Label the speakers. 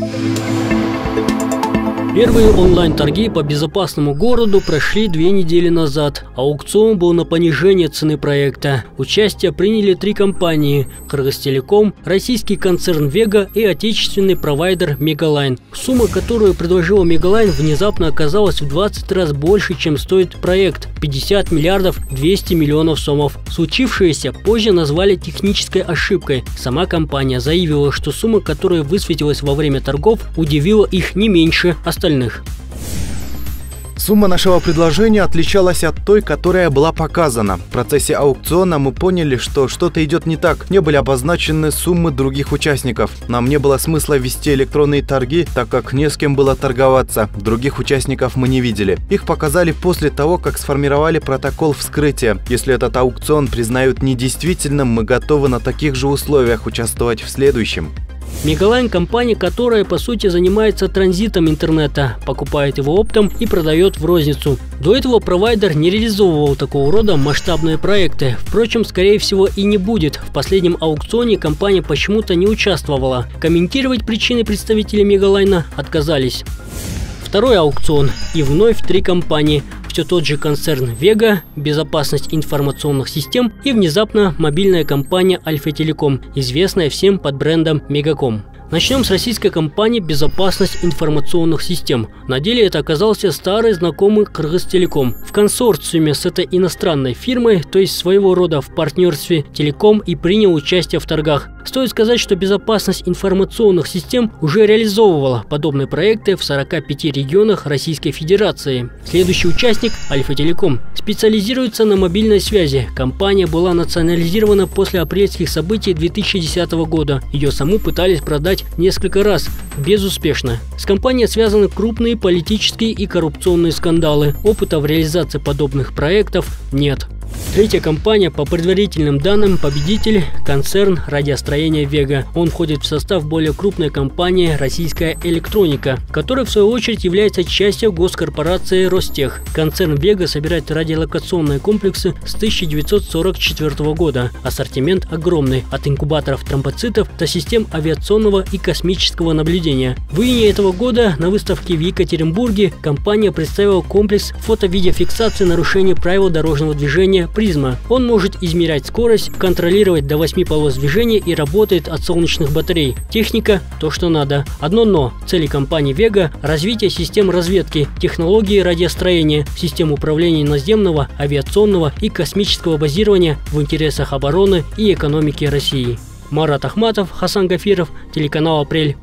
Speaker 1: Thank you. Первые онлайн-торги по безопасному городу прошли две недели назад. Аукцион был на понижение цены проекта. Участие приняли три компании – Кыргызтелеком, российский концерн Вега и отечественный провайдер Мегалайн. Сумма, которую предложила Мегалайн, внезапно оказалась в 20 раз больше, чем стоит проект – 50 миллиардов 200 миллионов сомов. Случившееся позже назвали технической ошибкой. Сама компания заявила, что сумма, которая высветилась во время торгов, удивила их не меньше остальных.
Speaker 2: Сумма нашего предложения отличалась от той, которая была показана. В процессе аукциона мы поняли, что что-то идет не так. Не были обозначены суммы других участников. Нам не было смысла вести электронные торги, так как не с кем было торговаться. Других участников мы не видели. Их показали после того, как сформировали протокол вскрытия. Если этот аукцион признают недействительным, мы готовы на таких же условиях участвовать в следующем.
Speaker 1: Мегалайн – компания, которая по сути занимается транзитом интернета, покупает его оптом и продает в розницу. До этого провайдер не реализовывал такого рода масштабные проекты. Впрочем, скорее всего и не будет. В последнем аукционе компания почему-то не участвовала. Комментировать причины представители Мегалайна отказались. Второй аукцион и вновь три компании все тот же концерн Vega, безопасность информационных систем и внезапно мобильная компания Альфа Телеком, известная всем под брендом Мегаком. Начнем с российской компании «Безопасность информационных систем». На деле это оказался старый знакомый Кыргызтелеком. В консорциуме с этой иностранной фирмой, то есть своего рода в партнерстве, Телеком и принял участие в торгах. Стоит сказать, что безопасность информационных систем уже реализовывала подобные проекты в 45 регионах Российской Федерации. Следующий участник – Альфа-Телеком. Специализируется на мобильной связи. Компания была национализирована после апрельских событий 2010 года. Ее саму пытались продать несколько раз, безуспешно. С компанией связаны крупные политические и коррупционные скандалы. Опыта в реализации подобных проектов нет. Третья компания, по предварительным данным, победитель – концерн радиостроения «Вега». Он входит в состав более крупной компании «Российская электроника», которая в свою очередь является частью госкорпорации «Ростех». Концерн «Вега» собирает радиолокационные комплексы с 1944 года. Ассортимент огромный – от инкубаторов тромбоцитов до систем авиационного и космического наблюдения. В июне этого года на выставке в Екатеринбурге компания представила комплекс фото-видеофиксации нарушений правил дорожного движения призма. Он может измерять скорость, контролировать до 8 полос движения и работает от солнечных батарей. Техника – то, что надо. Одно но. Цели компании Vega – развитие систем разведки, технологии радиостроения, систем управления наземного, авиационного и космического базирования в интересах обороны и экономики России. Марат Ахматов, Хасан Гафиров, телеканал «Апрель».